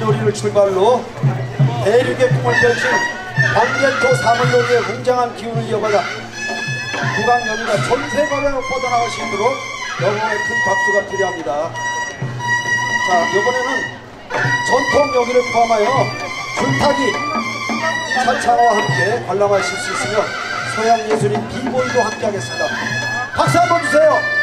윷놀이를 출발로 대륙의 꿈을 펼친 광개토 사물놀이의 웅장한 기운을 이어받아 국악연희가 전 세계로 뻗어나갈 수 있도록 영웅의 큰 박수가 필요합니다. 자, 이번에는 전통여기를 포함하여 불타기 차차와 함께 관람하실 수 있으며 서양 예술인 비보이도 함께 하겠습니다. 박수 한번 주세요.